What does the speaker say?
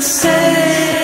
say